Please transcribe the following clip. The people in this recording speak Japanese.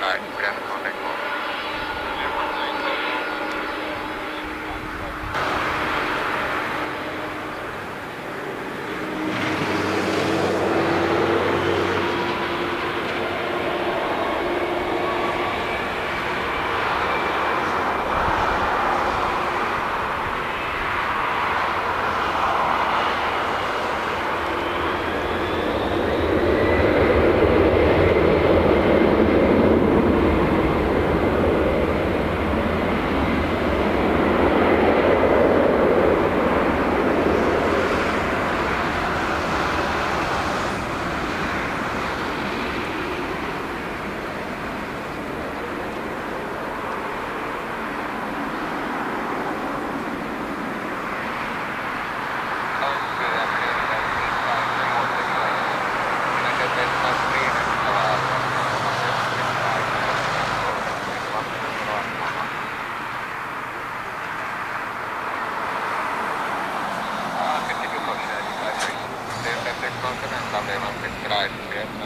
Right, we're down to contact. Thema mitgreifen.